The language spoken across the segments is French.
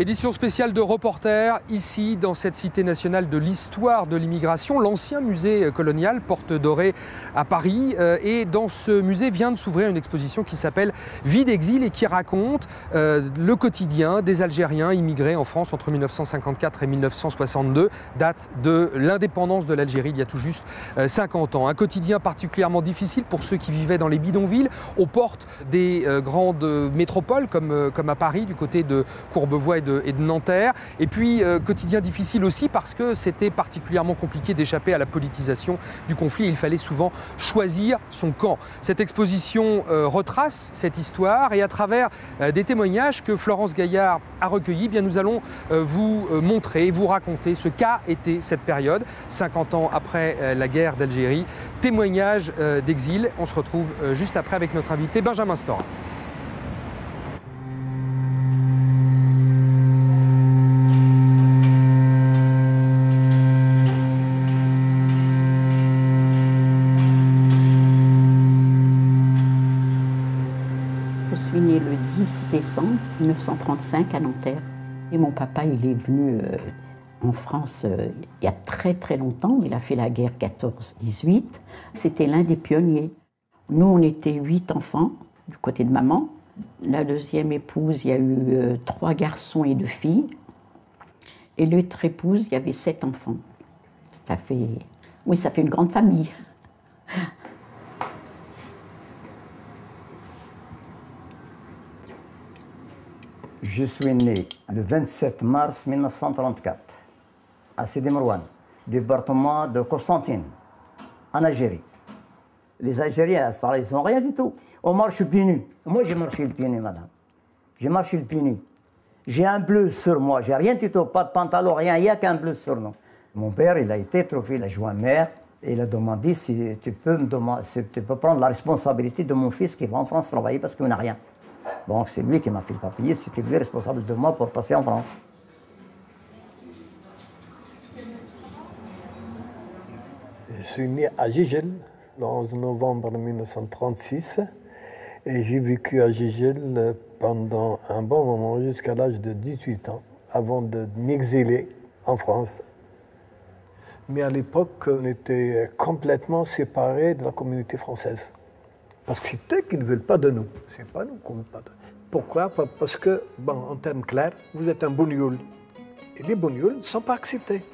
Édition spéciale de Reporter, ici dans cette cité nationale de l'histoire de l'immigration, l'ancien musée colonial Porte Dorée à Paris. Euh, et dans ce musée vient de s'ouvrir une exposition qui s'appelle Vie d'exil et qui raconte euh, le quotidien des Algériens immigrés en France entre 1954 et 1962, date de l'indépendance de l'Algérie il y a tout juste 50 euh, ans. Un quotidien particulièrement difficile pour ceux qui vivaient dans les bidonvilles, aux portes des grandes métropoles comme, comme à Paris, du côté de Courbevoie et de et de Nanterre. Et puis, euh, quotidien difficile aussi parce que c'était particulièrement compliqué d'échapper à la politisation du conflit. Il fallait souvent choisir son camp. Cette exposition euh, retrace cette histoire et à travers euh, des témoignages que Florence Gaillard a recueillis, eh bien, nous allons vous montrer, vous raconter ce qu'a été cette période, 50 ans après la guerre d'Algérie. Témoignage d'exil. On se retrouve juste après avec notre invité Benjamin Stora. Décembre 1935 à Nanterre. Et mon papa, il est venu euh, en France euh, il y a très très longtemps. Il a fait la guerre 14-18. C'était l'un des pionniers. Nous, on était huit enfants du côté de maman. La deuxième épouse, il y a eu euh, trois garçons et deux filles. Et l'autre épouse, il y avait sept enfants. Ça fait, oui, ça fait une grande famille. Je suis né le 27 mars 1934 à Sidi département de Constantine, en Algérie. Les Algériens, ils sont rien du tout. On marche pieds nus. Moi, j'ai marché le pied madame. J'ai marché le pied. J'ai un bleu sur moi. J'ai rien du tout, pas de pantalon, rien. Il n'y a qu'un bleu sur nous. Mon père, il a été trouvé, il a joué à mère. Et il a demandé si tu peux, me demander, si tu peux prendre la responsabilité de mon fils qui va en France travailler parce qu'il n'a rien. Donc c'est lui qui m'a fait le papier, c'était lui responsable de moi pour passer en France. Je suis né à Gigel en novembre 1936 et j'ai vécu à Gigel pendant un bon moment jusqu'à l'âge de 18 ans avant de m'exiler en France. Mais à l'époque, on était complètement séparés de la communauté française. Parce que qui ne veulent pas de nous. C'est pas nous qu'on ne veut pas de Pourquoi? Parce que, bon, en termes clairs, vous êtes un bougnoul. Et les bougnoules ne sont pas acceptés.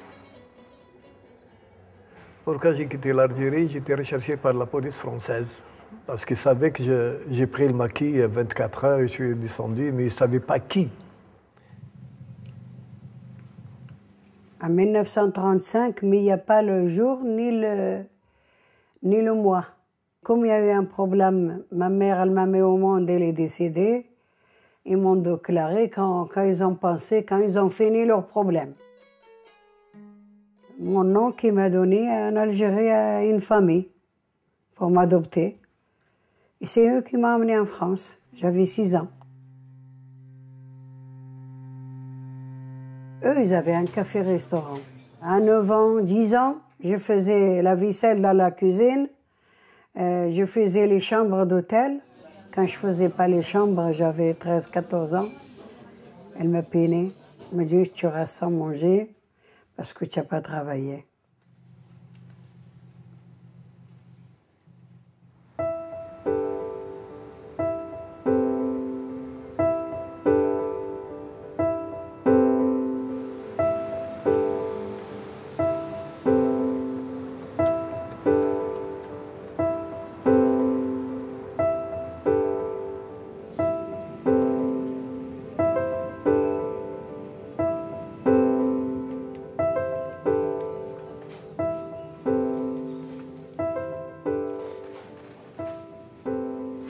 Or, quand j'ai quitté l'Algérie, j'étais recherché par la police française. Parce qu'ils savaient que j'ai pris le maquis à 24 heures et je suis descendu, mais ils ne savaient pas qui. En 1935, mais il n'y a pas le jour ni le, ni le mois. Comme il y avait un problème, ma mère, elle m'a mis au monde, elle est décédée. Ils m'ont déclaré quand, ils ont pensé, quand ils ont fini leur problème. Mon nom qui m'a donné en Algérie à une famille pour m'adopter. Et c'est eux qui m'ont amené en France. J'avais six ans. Eux, ils avaient un café-restaurant. À 9 ans, 10 ans, je faisais la vaisselle dans la cuisine euh, je faisais les chambres d'hôtel. Quand je faisais pas les chambres, j'avais 13-14 ans. Elle me peinait. Elle me dit, tu auras sans manger parce que tu n'as pas travaillé.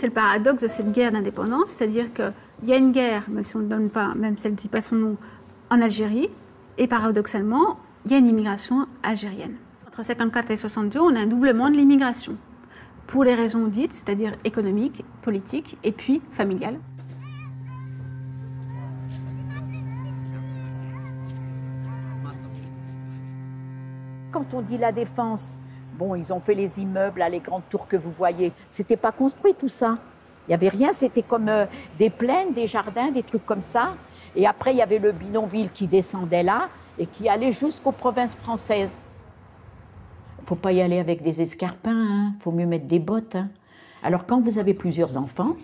Le paradoxe de cette guerre d'indépendance, c'est-à-dire qu'il y a une guerre, même si on ne donne pas, même si elle ne dit pas son nom, en Algérie, et paradoxalement, il y a une immigration algérienne. Entre 54 et 62, on a un doublement de l'immigration, pour les raisons dites, c'est-à-dire économiques, politiques et puis familiales. Quand on dit la défense, Bon, ils ont fait les immeubles, les grandes tours que vous voyez. C'était pas construit tout ça. Il n'y avait rien, c'était comme euh, des plaines, des jardins, des trucs comme ça. Et après, il y avait le bidonville qui descendait là et qui allait jusqu'aux provinces françaises. faut pas y aller avec des escarpins, hein. faut mieux mettre des bottes. Hein. Alors quand vous avez plusieurs enfants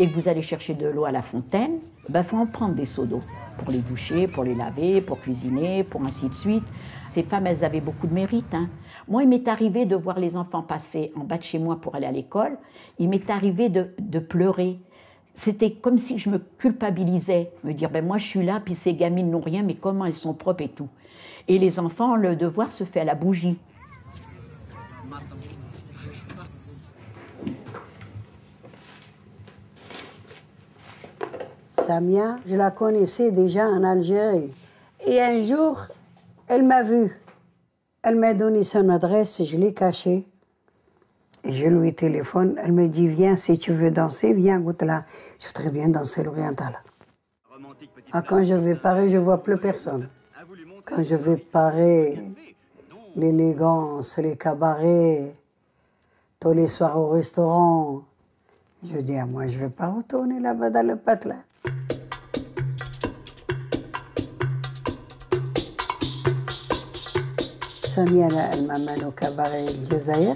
et que vous allez chercher de l'eau à la fontaine, ben, faut en prendre des seaux d'eau pour les doucher, pour les laver, pour cuisiner, pour ainsi de suite. Ces femmes, elles avaient beaucoup de mérite. Hein. Moi, il m'est arrivé de voir les enfants passer en bas de chez moi pour aller à l'école. Il m'est arrivé de, de pleurer. C'était comme si je me culpabilisais, me dire, ben moi je suis là, puis ces gamines n'ont rien, mais comment elles sont propres et tout. Et les enfants, le devoir se fait à la bougie. Samia, je la connaissais déjà en Algérie. Et un jour, elle m'a vue. Elle m'a donné son adresse, je l'ai cachée. Je lui téléphone, elle me dit Viens, si tu veux danser, viens, goûte là. Je voudrais bien danser l'oriental. Ah, quand je vais parer, je vois plus personne. Quand je vais parer, l'élégance, les cabarets, tous les soirs au restaurant, je dis à moi, je vais pas retourner là-bas dans le patelin. M'amène au cabaret Jazair.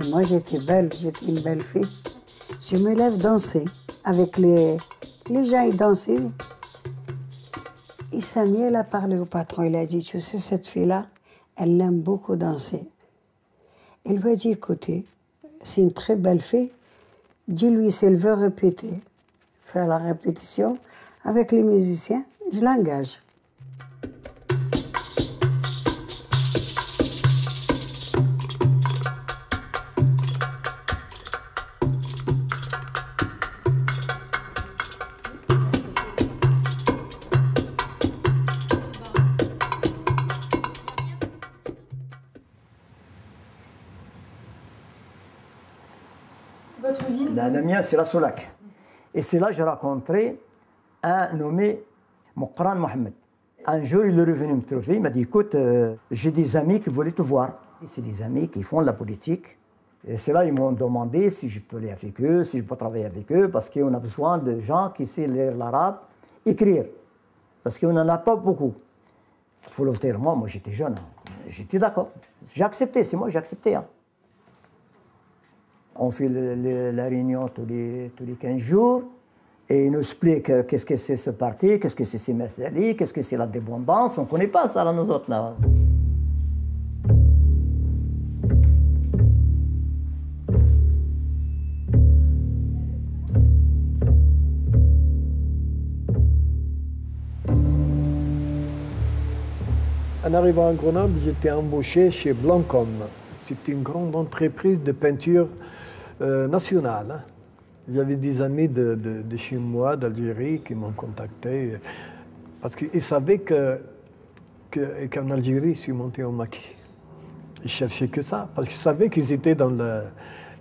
Et moi, j'étais belle, j'étais une belle fille. Je me lève danser avec les, les gens, ils dansaient. Et Samia, elle a parlé au patron, il a dit, tu sais, cette fille-là, elle aime beaucoup danser. Il lui a dit, écoutez, c'est une très belle fille, dis-lui s'il veut répéter, faire la répétition avec les musiciens, je l'engage. La, mienne, c'est la Solac. Et c'est là que j'ai rencontré un nommé Mokran Mohamed. Un jour, il est revenu me trouver, il m'a dit Écoute, euh, j'ai des amis qui voulaient te voir. C'est des amis qui font de la politique. Et c'est là qu'ils m'ont demandé si je peux aller avec eux, si je peux travailler avec eux, parce qu'on a besoin de gens qui savent lire l'arabe, écrire. Parce qu'on n'en a pas beaucoup. Volontairement, moi j'étais jeune, hein. j'étais d'accord. J'ai accepté, c'est moi j'ai accepté. Hein. On fait la réunion tous les, tous les 15 jours et il nous explique euh, qu'est-ce que c'est ce parti, qu'est-ce que c'est ces Mersali, qu'est-ce que c'est la dépendance. On ne connaît pas ça, là, nous autres. Là. En arrivant à Grenoble, j'étais embauché chez Blancom. C'est une grande entreprise de peinture euh, nationale. Hein. J'avais des amis de, chez moi, d'Algérie, qui m'ont contacté parce qu'ils savaient que, qu'en Algérie, je suis monté au maquis. Ils cherchaient que ça, parce qu'ils savaient qu'ils étaient dans le,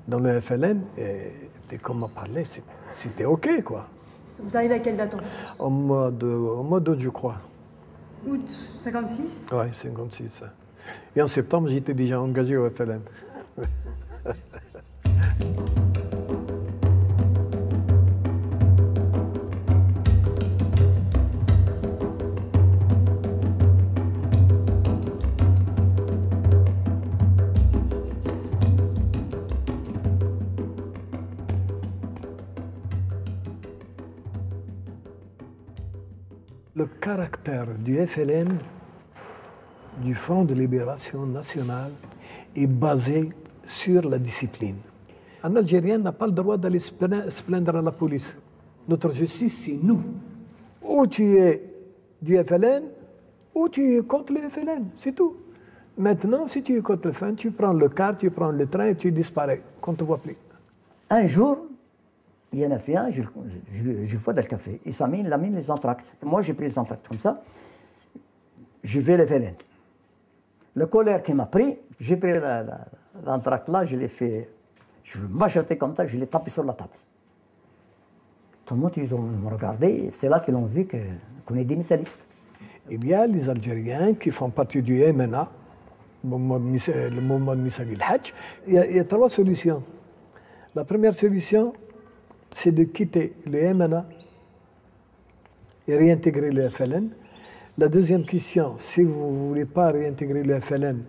dans le FLN et, comme on parlait, c'était OK, quoi. Vous arrivez à quelle date en France Au mois d'août, je crois. Août 56 Oui, 56. Et en septembre, j'étais déjà engagé au FLN. caractère du FLN, du Front de libération nationale, est basé sur la discipline. Un Algérien n'a pas le droit d'aller se plaindre à la police. Notre justice, c'est nous. Ou tu es du FLN, ou tu es contre le FLN, c'est tout. Maintenant, si tu es contre le FLN, tu prends le car, tu prends le train et tu disparais, qu'on ne te voit plus. Un jour, il y en a fait un, je, vois dans le café. Il s'est mis, il a mis les entractes. Moi, j'ai pris les entractes comme ça. Je vais le FLN. Le colère qui m'a pris, j'ai pris l'entracte là, je l'ai fait je m'achetais comme ça, je l'ai tapé sur la table. Tout le monde, ils ont regardé, c'est là qu'ils ont vu qu'on est des missalistes. Il y a les Algériens qui font partie du MNA, le mouvement de el-Hajj. Il, y a trois solutions. La première solution, c'est de quitter le MNA et réintégrer le FLN. La deuxième question, si vous ne voulez pas réintégrer le FLN,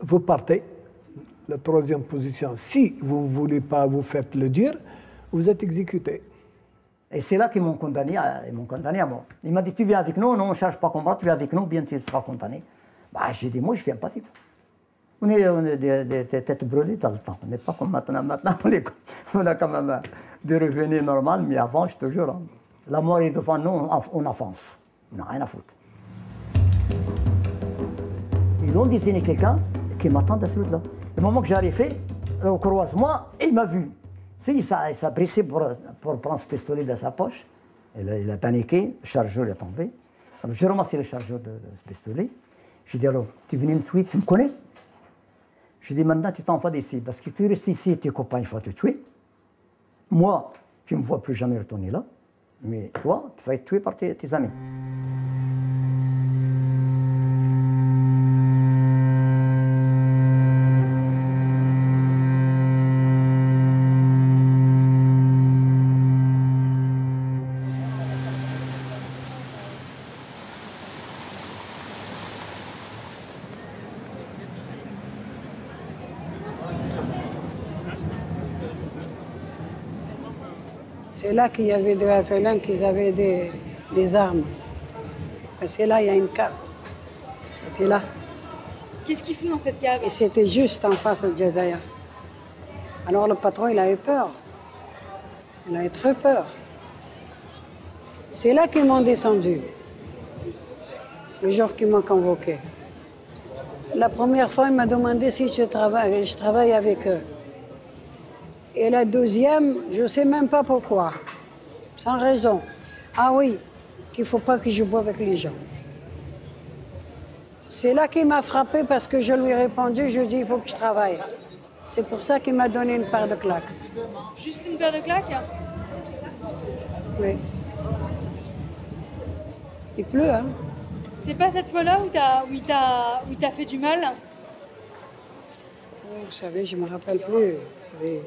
vous partez. La troisième position, si vous ne voulez pas, vous faites le dire, vous êtes exécuté. Et c'est là qu'ils m'ont condamné, à, ils m'ont condamné à mort. Dit Tu viens avec nous, non, on ne cherche pas à combattre, tu viens avec nous, bien tu seras condamné. Bah, j'ai dit Moi, je ne viens pas avec vous. On est, des têtes brûlées dans le temps. On n'est pas comme maintenant. Maintenant, on, est- on a quand même euh, des revenus normaux, mais avant, je te jure, hein, la mort est devant nous, on, avance. On n'a rien à foutre. Ils ont désigné quelqu'un qui m'attend de ce là Le moment que j'ai arrivé au croisement, il m'a vu. Si, il s'est pressé pour, prendre ce pistolet de sa poche. Il a, il a paniqué, le chargeur est tombé. J'ai ramassé le chargeur de, de ce pistolet. J'ai dit alors, tu es venu me tuer, tu me connais? J'ai dit maintenant, tu t'en vas d'ici, parce que tu restes ici, tes copains, il faut te tuer. Moi, tu ne me vois plus jamais retourner là. Mais toi, tu vas être tué par tes, amis. C'est là qu'il y avait des FLN qui avaient des, des armes. Parce que là, il y a une cave. C'était là. Qu'est-ce qu'il fout dans cette cave? Et c'était juste en face de Jazaïa. Alors le patron, il avait peur. Il avait très peur. C'est là qu'ils m'ont descendu. Le jour qu'ils m'ont convoqué. La première fois, il m'a demandé si je travaille, je travaille avec eux. Et la deuxième, je ne sais même pas pourquoi. Sans raison. Ah oui, qu'il ne faut pas que je boive avec les gens. C'est là qu'il m'a frappé parce que je lui ai répondu, je lui ai dit, il faut que je travaille. C'est pour ça qu'il m'a donné une paire de claques. Juste une paire de claques Oui. Il pleut, hein? C'est pas cette fois-là où t'as où il t'a où il t'a fait du mal? Vous savez, je ne me rappelle plus. Oui.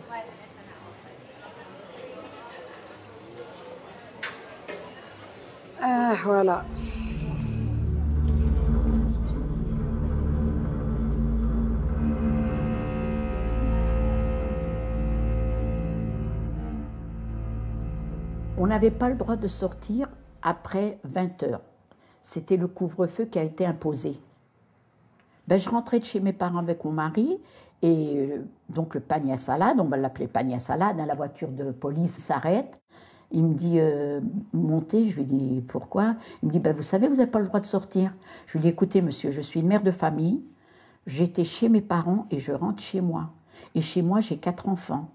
Ah, voilà. On n'avait pas le droit de sortir après 20 heures. C'était le couvre-feu qui a été imposé. Ben, je rentrais de chez mes parents avec mon mari et euh, donc le panier à salade, on va l'appeler panier à salade, hein, la voiture de police s'arrête. Il me dit euh, montez, je lui dis pourquoi? Il me dit ben, vous savez, vous n'avez pas le droit de sortir. Je lui dis écoutez monsieur, je suis une mère de famille, j'étais chez mes parents et je rentre chez moi. Et chez moi, j'ai quatre enfants.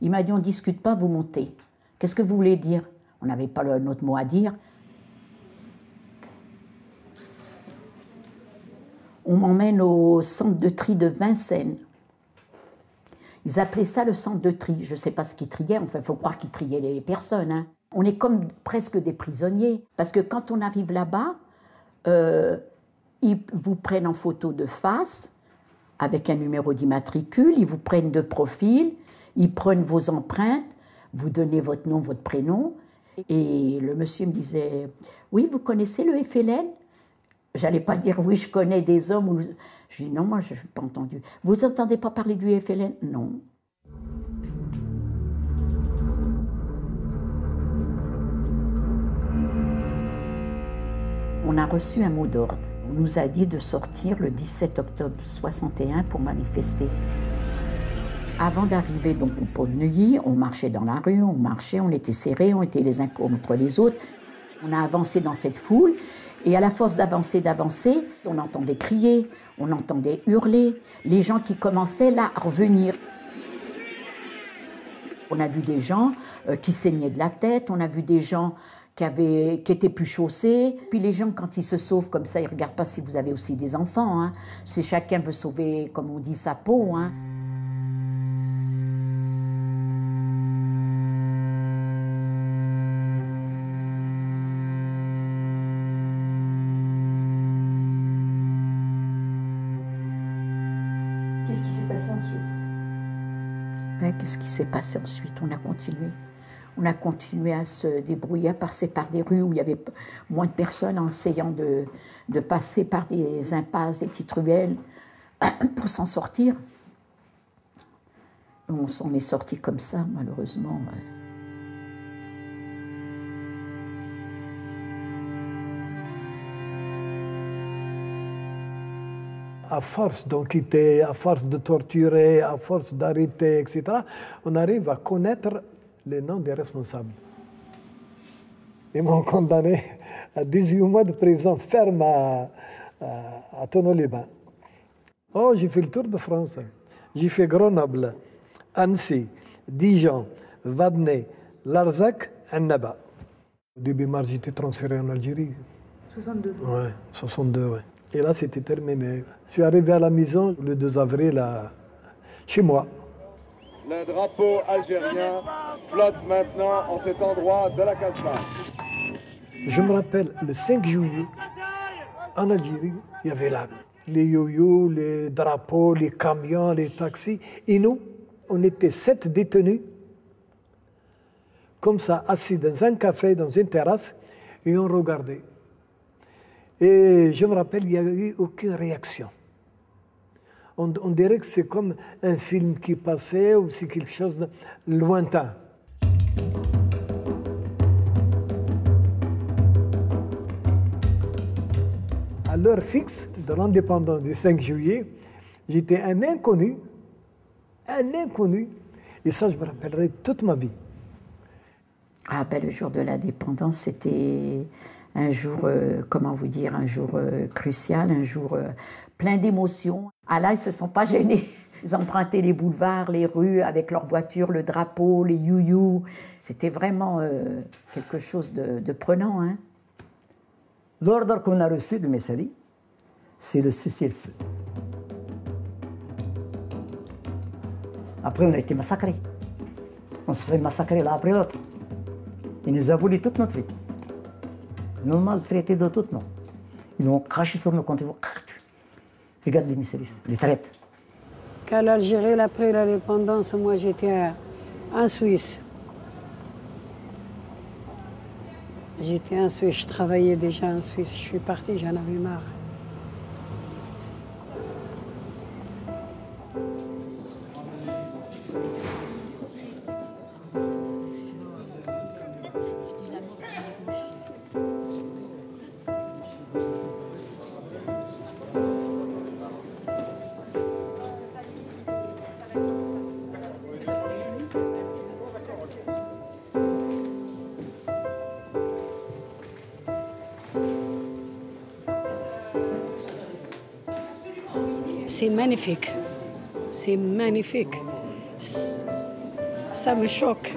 Il m'a dit on ne discute pas, vous montez. Qu'est-ce que vous voulez dire? On n'avait pas le- notre mot à dire. On m'emmène au centre de tri de Vincennes. Ils appelaient ça le centre de tri. Je ne sais pas ce qu'ils triaient, enfin, il faut croire qu'ils triaient les personnes. hein. On est comme presque des prisonniers. Parce que quand on arrive là-bas, euh, ils vous prennent en photo de face, avec un numéro d'immatricule, ils vous prennent de profil, ils prennent vos empreintes, vous donnez votre nom, votre prénom. Et le monsieur me disait Oui, vous connaissez le FLN J'allais pas dire oui, je connais des hommes. Ou... Je dis non, moi je n'ai pas entendu. Vous entendez pas parler du FLN Non. On a reçu un mot d'ordre. On nous a dit de sortir le 17 octobre 61 pour manifester. Avant d'arriver donc au pôle Neuilly, on marchait dans la rue, on marchait, on était serrés, on était les uns contre les autres. On a avancé dans cette foule et à la force d'avancer, d'avancer, on entendait crier, on entendait hurler, les gens qui commençaient là à revenir. On a vu des gens euh, qui saignaient de la tête, on a vu des gens qui, avaient, qui étaient plus chaussés. Puis les gens, quand ils se sauvent comme ça, ils ne regardent pas si vous avez aussi des enfants. Hein. C'est chacun veut sauver, comme on dit, sa peau. Hein. Passé ensuite Ben, Qu'est-ce qui s'est passé ensuite? On a continué. On a continué à se débrouiller, à passer par des rues où il y avait moins de personnes en essayant de, de passer par des impasses, des petites ruelles pour s'en sortir. On s'en est sorti comme ça, malheureusement. À force d'enquêter, à force de torturer, à force d'arrêter, etc., on arrive à connaître les noms des responsables. Ils m'ont condamné à 18 mois de prison ferme à, à, Tono-les-Bains. Oh, j'ai fait le tour de France. J'ai fait Grenoble, Annecy, Dijon, Vadney, Larzac, Annaba. Au début mars, j'étais transféré en Algérie. 62 Ouais, 62, ouais. Et là, c'était terminé. Je suis arrivé à la maison le 2 avril, chez moi. Le drapeau algérien flotte maintenant en cet endroit de la Casbah. Je me rappelle, le 5 juillet, en Algérie, il y avait là les yo-yo, les drapeaux, les camions, les taxis. Et nous, on était sept détenus, comme ça, assis dans un café, dans une terrasse, et on regardait. Et je me rappelle, il n'y a eu aucune réaction. On, dirait que c'est comme un film qui passait ou c'est quelque chose de lointain. À l'heure fixe de l'indépendance du 5 juillet, j'étais un inconnu, un inconnu, et ça je me rappellerai toute ma vie. Ah ben le jour de l'indépendance, c'était un jour, euh, comment vous dire, un jour euh, crucial, un jour euh, plein d'émotions. Ah là, ils se sont pas gênés. Ils empruntaient les boulevards, les rues avec leurs voitures, le drapeau, les you C'était vraiment quelque chose de, prenant. Hein. L'ordre qu'on a reçu de Messali, c'est le cessez-le-feu. Après, on a été massacrés. On se fait massacrer l'un après l'autre. Il nous a volé toute notre vie nous maltraités de tout, non. Ils ont craché sur nos comptes. Regarde les miséristes, les traites. Quand l'Algérie a pris l'indépendance, moi j'étais en Suisse. J'étais en Suisse, je travaillais déjà en Suisse. Je suis partie, j'en avais marre. C'est magnifique. C'est magnifique. Ça me choque.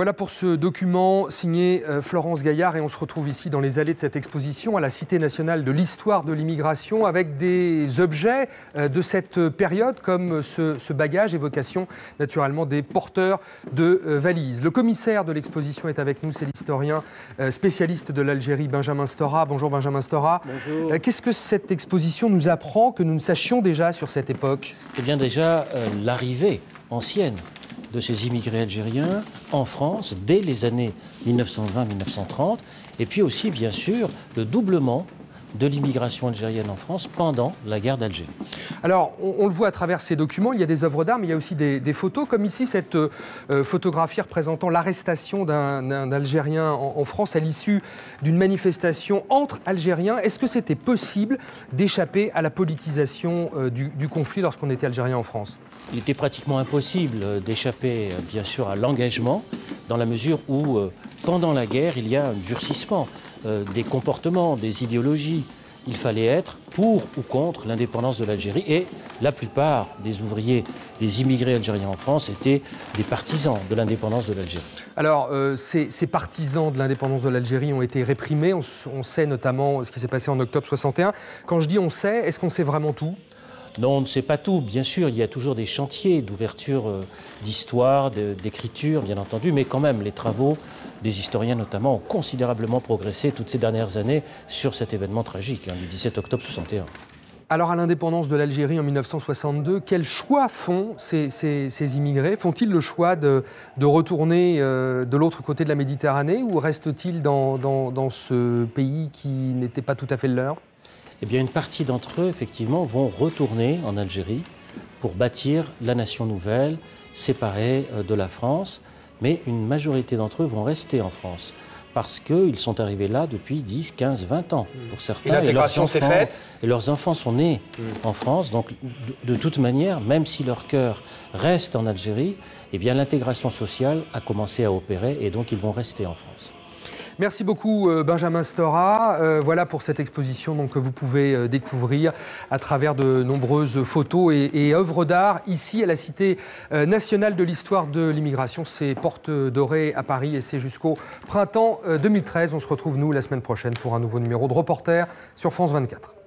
Voilà pour ce document signé euh, Florence Gaillard et on se retrouve ici dans les allées de cette exposition à la Cité nationale de l'histoire de l'immigration avec des objets euh, de cette période comme ce, bagage, évocation naturellement des porteurs de euh, valises. Le commissaire de l'exposition est avec nous, c'est l'historien spécialiste de l'Algérie Benjamin Stora. Bonjour Benjamin Stora. Bonjour. Qu'est-ce que cette exposition nous apprend que nous ne sachions déjà sur cette époque? Eh bien déjà l'arrivée ancienne de ces immigrés algériens en France dès les années 1920-1930, et puis aussi, bien sûr, le doublement de l'immigration algérienne en France pendant la guerre d'Alger. Alors, on, le voit à travers ces documents, il y a des œuvres d'art, mais il y a aussi des, photos, comme ici cette euh, photographie représentant l'arrestation d'un Algérien en, France à l'issue d'une manifestation entre Algériens. Est-ce que c'était possible d'échapper à la politisation euh, du, du conflit lorsqu'on était Algérien en France? Il était pratiquement impossible euh, d'échapper, euh, bien sûr, à l'engagement, dans la mesure où, euh, pendant la guerre, il y a un durcissement des comportements, des idéologies, il fallait être pour ou contre l'indépendance de l'Algérie. Et la plupart des ouvriers, des immigrés algériens en France étaient des partisans de l'indépendance de l'Algérie. Alors, euh, ces, partisans de l'indépendance de l'Algérie ont été réprimés. On, on sait notamment ce qui s'est passé en octobre 61. Quand je dis on sait, est-ce qu'on sait vraiment tout? Non, on ne sait pas tout. Bien sûr, il y a toujours des chantiers d'ouverture euh, d'histoire, d'écriture, bien entendu, mais quand même, les travaux des historiens notamment ont considérablement progressé toutes ces dernières années sur cet événement tragique hein, du 17 octobre 61. Alors, à l'indépendance de l'Algérie en 1962, quel choix font ces, immigrés? Font-ils le choix de, retourner euh, de l'autre côté de la Méditerranée ou restent-ils dans, dans ce pays qui n'était pas tout à fait le leur? Eh bien, une partie d'entre eux, effectivement, vont retourner en Algérie pour bâtir la nation nouvelle, séparée euh, de la France, mais une majorité d'entre eux vont rester en France parce qu'ils sont arrivés là depuis 10, 15, 20 ans pour certains. Et l'intégration s'est faite? Et leurs enfants sont nés mmh. en France. Donc, de, toute manière, même si leur cœur reste en Algérie, eh bien l'intégration sociale a commencé à opérer et donc ils vont rester en France. Merci beaucoup euh, Benjamin Stora. Euh, voilà pour cette exposition donc, que vous pouvez euh, découvrir à travers de nombreuses photos et, œuvres d'art ici à la Cité nationale de l'histoire de l'immigration. C'est Porte Dorée à Paris et c'est jusqu'au printemps 2013. On se retrouve nous la semaine prochaine pour un nouveau numéro de reporter sur France 24.